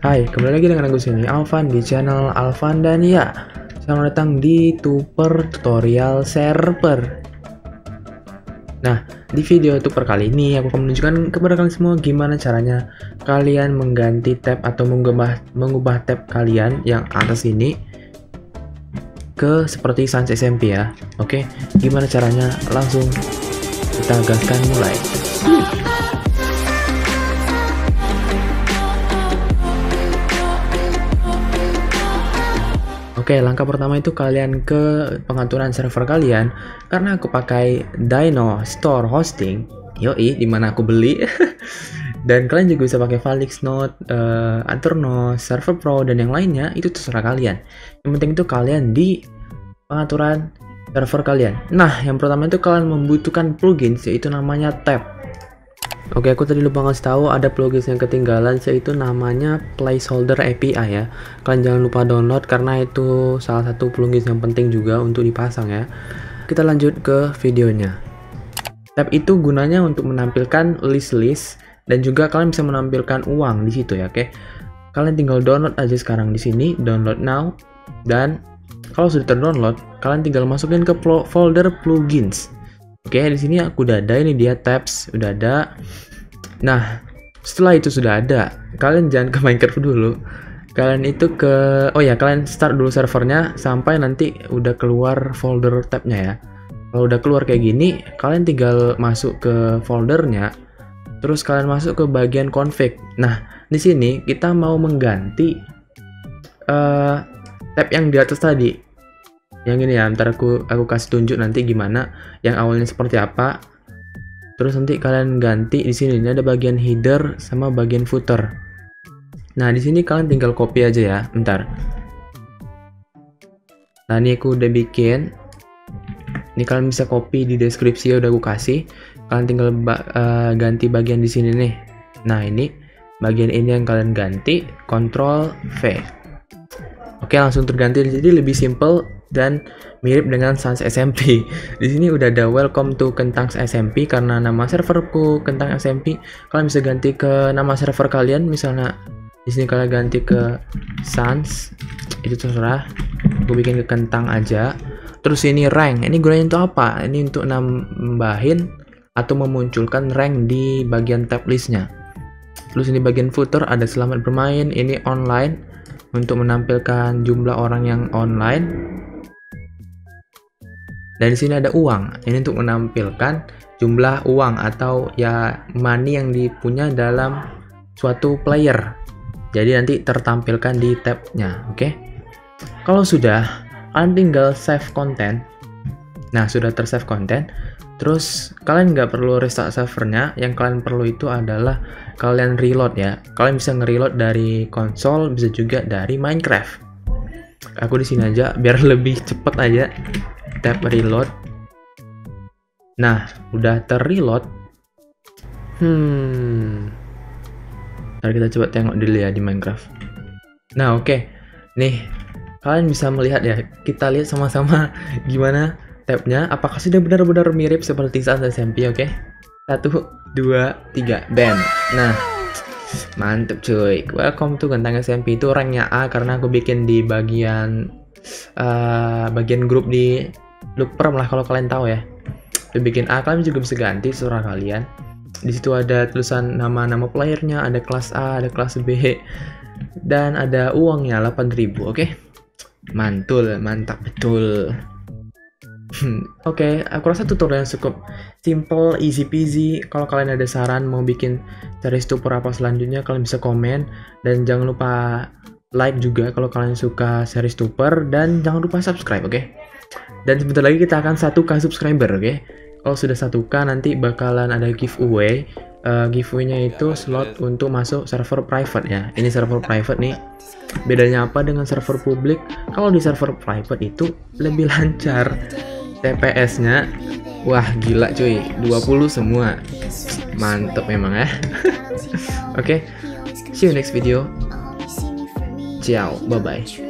Hai, kembali lagi dengan aku sini Alvan di channel Alvan dan ya Selamat datang di Tuper Tutorial Server. Nah, di video Tuper kali ini aku akan menunjukkan kepada kalian semua gimana caranya kalian mengganti tab atau mengubah, mengubah tab kalian yang atas ini ke seperti Sans SMP ya. Oke, gimana caranya? Langsung kita gaskan mulai Oke, langkah pertama itu kalian ke pengaturan server kalian karena aku pakai Dino Store Hosting. Yoi, di mana aku beli. dan kalian juga bisa pakai Valix Node, uh, Anterno, Server Pro dan yang lainnya itu terserah kalian. Yang penting itu kalian di pengaturan server kalian. Nah, yang pertama itu kalian membutuhkan plugin yaitu namanya Tab. Oke, aku tadi lupa ngasih tahu ada plugin yang ketinggalan yaitu namanya placeholder API ya. Kalian jangan lupa download karena itu salah satu plugin yang penting juga untuk dipasang ya. Kita lanjut ke videonya. Tab itu gunanya untuk menampilkan list-list dan juga kalian bisa menampilkan uang di situ ya, oke. Kalian tinggal download aja sekarang di sini, download now dan kalau sudah terdownload, kalian tinggal masukin ke folder plugins. Oke, di sini aku udah ada ini dia tabs, udah ada. Nah, setelah itu sudah ada, kalian jangan ke Minecraft dulu. Kalian itu ke oh ya, kalian start dulu servernya sampai nanti udah keluar folder tabnya ya. Kalau udah keluar kayak gini, kalian tinggal masuk ke foldernya. Terus kalian masuk ke bagian config. Nah, di sini kita mau mengganti uh, tab yang di atas tadi yang ini ya ntar aku aku kasih tunjuk nanti gimana yang awalnya seperti apa. Terus nanti kalian ganti di sini ini ada bagian header sama bagian footer. Nah di sini kalian tinggal copy aja ya ntar. Nah ini aku udah bikin. Ini kalian bisa copy di deskripsi ya udah aku kasih. Kalian tinggal ba uh, ganti bagian di sini nih. Nah ini bagian ini yang kalian ganti Ctrl V. Oke, langsung terganti. Jadi lebih simple dan mirip dengan Sans SMP. Di sini udah ada welcome to Kentang SMP karena nama serverku Kentang SMP. Kalian bisa ganti ke nama server kalian misalnya di sini kalian ganti ke Sans itu terserah. Gue bikin ke Kentang aja. Terus ini rank. Ini gunanya untuk apa? Ini untuk nambahin atau memunculkan rank di bagian tab listnya. Terus ini bagian footer ada selamat bermain, ini online untuk menampilkan jumlah orang yang online dan di sini ada uang. Ini untuk menampilkan jumlah uang atau ya money yang dipunya dalam suatu player. Jadi nanti tertampilkan di tabnya, oke? Okay? Kalau sudah, kalian tinggal save content. Nah, sudah tersave content. Terus kalian nggak perlu restart servernya. Yang kalian perlu itu adalah kalian reload ya. Kalian bisa nge-reload dari konsol, bisa juga dari Minecraft. Aku di sini aja biar lebih cepet aja tab reload. Nah udah terreload. Hmm. Ntar kita coba tengok dulu ya di Minecraft. Nah oke. Okay. nih kalian bisa melihat ya kita lihat sama-sama gimana tabnya. Apakah sudah benar-benar mirip seperti saat SMP oke? Okay? satu dua tiga bam. Nah mantep cuy. Welcome to gentang SMP itu ranknya A karena aku bikin di bagian uh, bagian grup di look perm lah kalau kalian tahu ya Udah bikin A kalian juga bisa ganti surah kalian di situ ada tulisan nama-nama playernya ada kelas A ada kelas B dan ada uangnya 8000 oke okay? mantul mantap betul Oke, okay, aku rasa tutorial cukup simple, easy peasy. Kalau kalian ada saran mau bikin series tuper apa selanjutnya, kalian bisa komen. Dan jangan lupa like juga kalau kalian suka series tuper. Dan jangan lupa subscribe, oke? Okay? Dan sebentar lagi kita akan satu k subscriber, oke? Okay? Kalau sudah satu k nanti bakalan ada giveaway. Uh, giveaway-nya itu slot untuk masuk server private ya. Ini server private nih. Bedanya apa dengan server publik? Kalau di server private itu lebih lancar. TPS-nya wah gila cuy, 20 semua. Mantep memang ya. oke. Okay. See you next video. Ciao, bye bye.